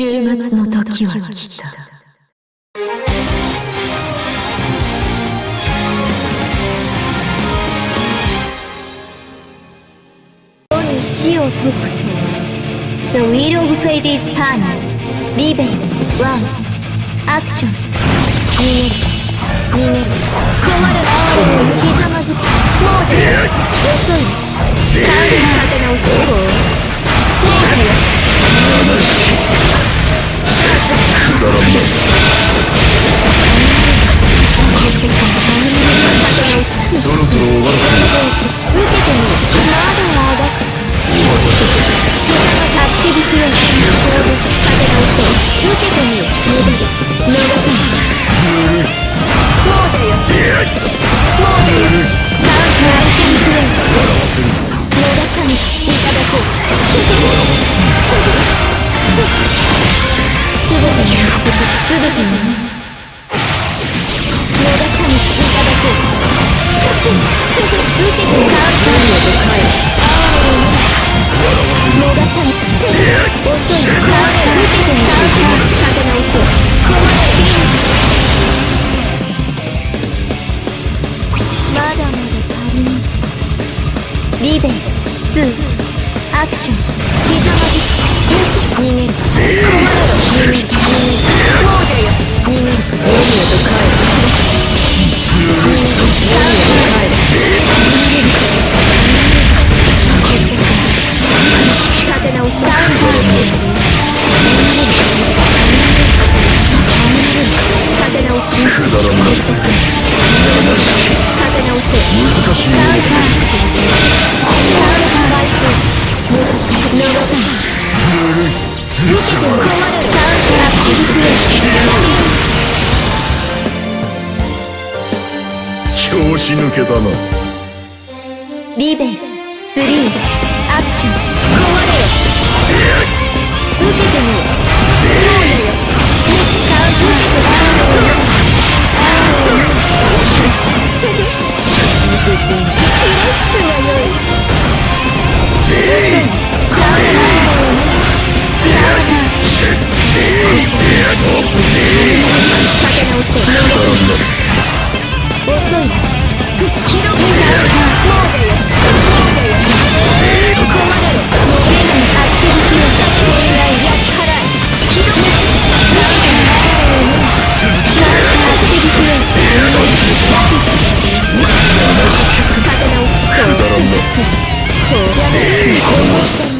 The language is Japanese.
週末の時は来た。に死を解くとは The Wheel of Fate is Time. リベイワンアクション逃げる逃げる困る青をひざまずけもうじゃ遅いタウン立て直そターへと帰るリベイ2アクションひざまず逃げる困る逃げる逃げるもうじゃよ逃げるエリアと帰る逃げる立て直すダンボール立て直すくだらんな立て直せ難しいもの調子抜けだな。リベル3アクション。壊れよ。受けてみよ。いかます